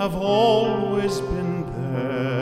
have always been there.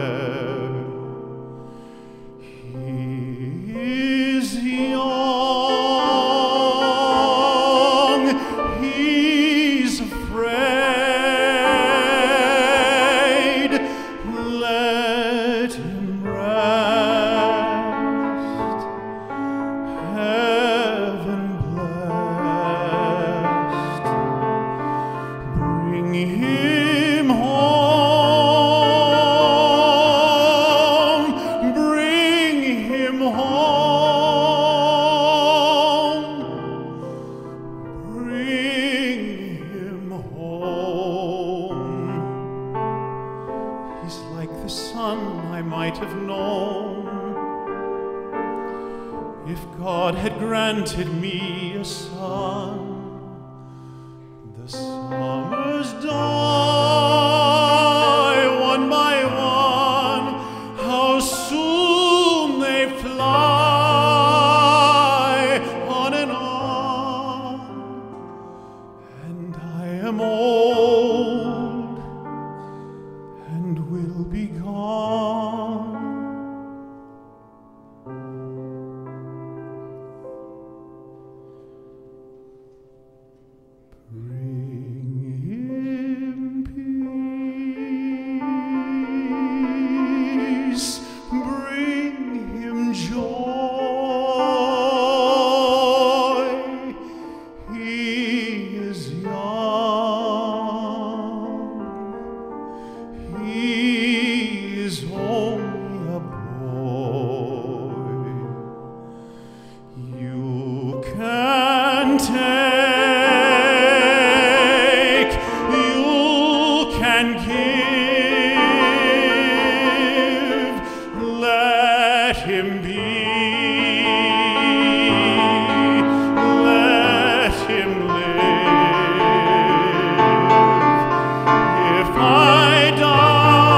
If God had granted me a son, the summer's die one by one, how soon they fly on and on, and I am old. take, you can give. Let him be. Let him live. If I die.